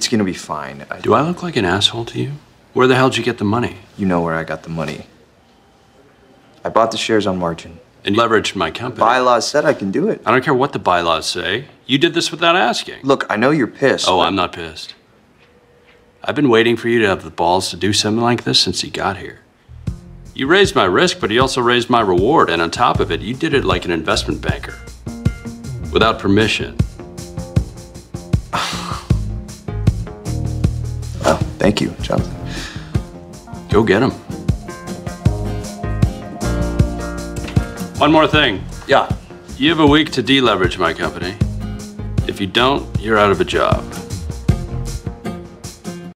It's gonna be fine. I, Do I look like an asshole to you? Where the hell did you get the money? you know where I got the money. I bought the shares on margin. And leveraged my company. Bylaws said I can do it. I don't care what the bylaws say. You did this without asking. Look, I know you're pissed. Oh, I'm not pissed. I've been waiting for you to have the balls to do something like this since you got here. You raised my risk, but you also raised my reward, and on top of it, you did it like an investment banker. Without permission. Thank you, Jonathan. Go get him. One more thing. Yeah. You have a week to deleverage my company. If you don't, you're out of a job.